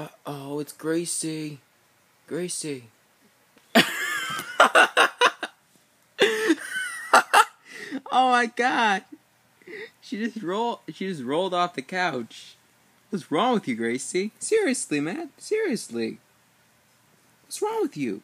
Uh oh, it's Gracie. Gracie. oh my god. She just rolled she just rolled off the couch. What's wrong with you, Gracie? Seriously, man. Seriously. What's wrong with you?